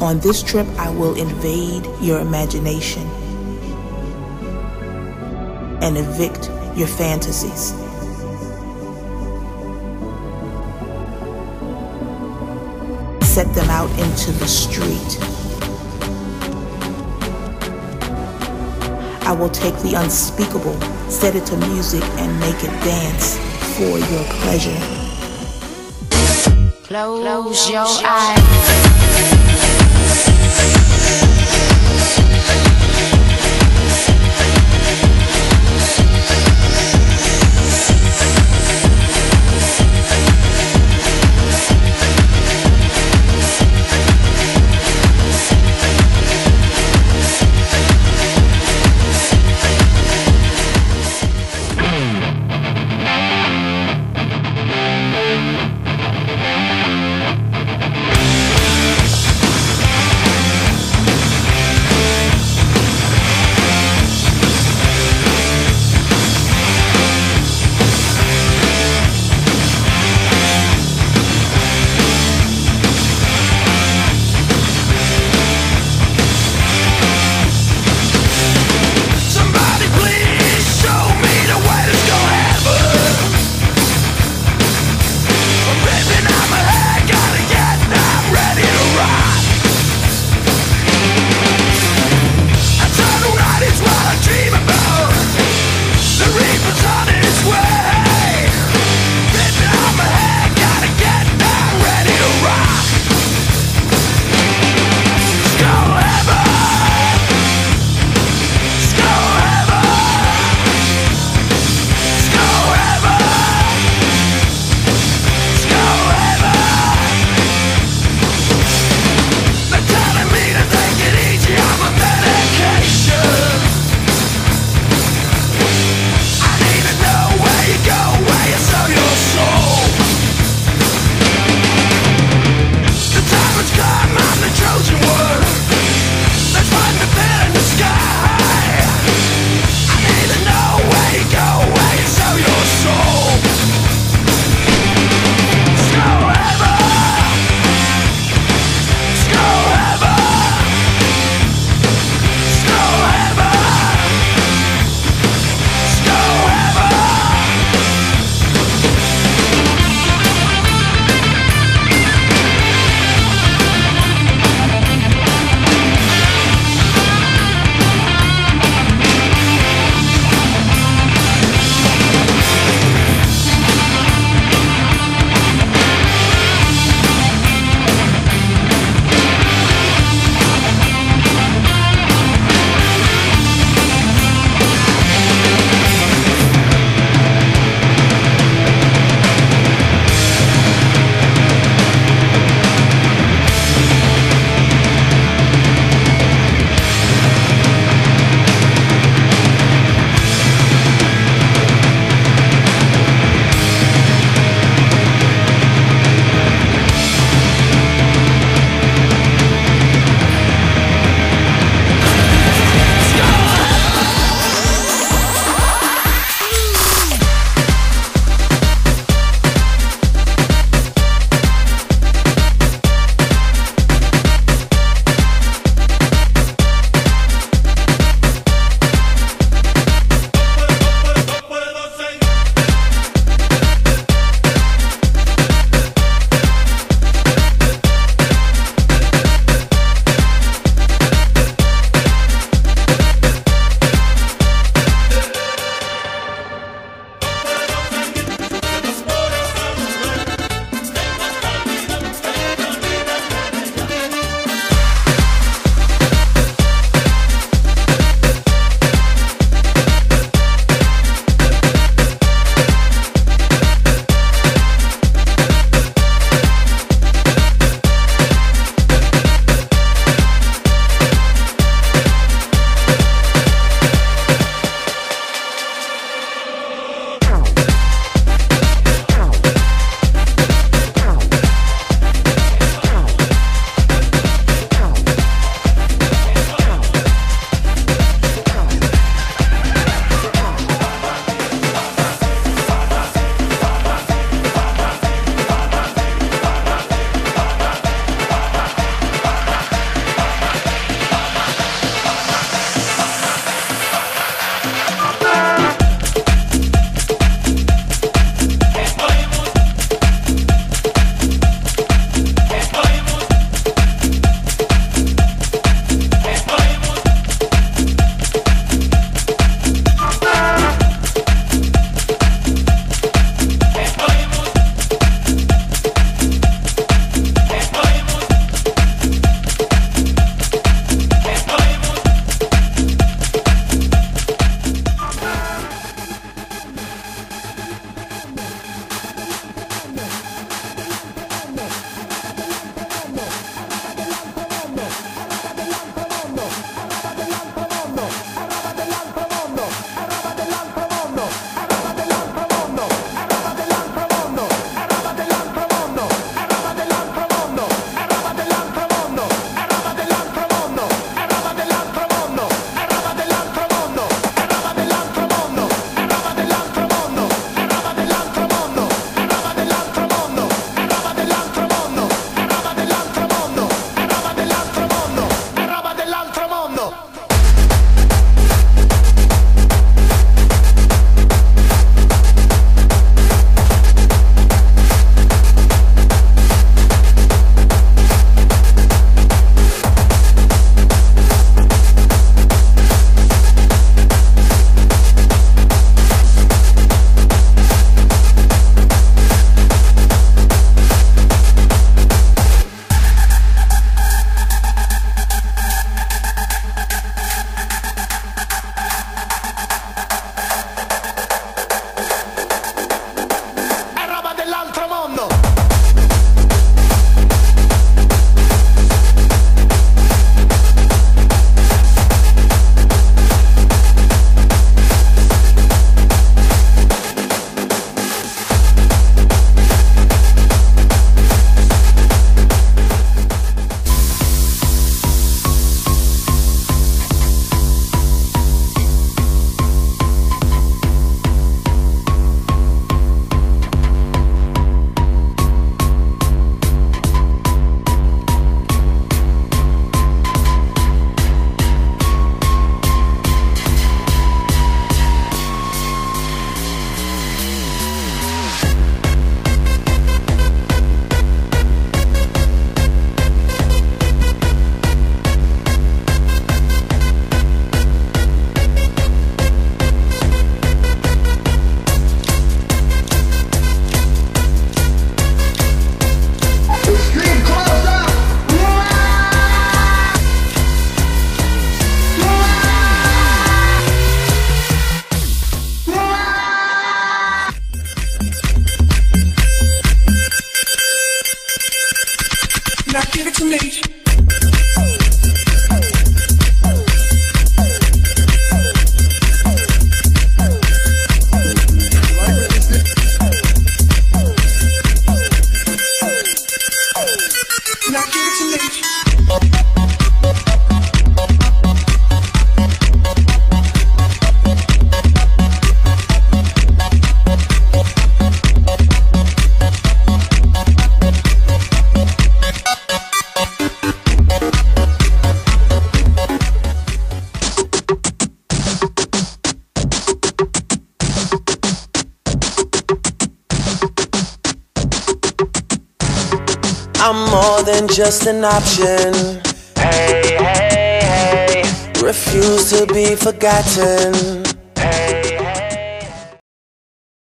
On this trip, I will invade your imagination and evict your fantasies. Set them out into the street. I will take the unspeakable, set it to music, and make it dance for your pleasure. Close your eyes. I'm more than just an option. Hey, hey, hey. Refuse to be forgotten.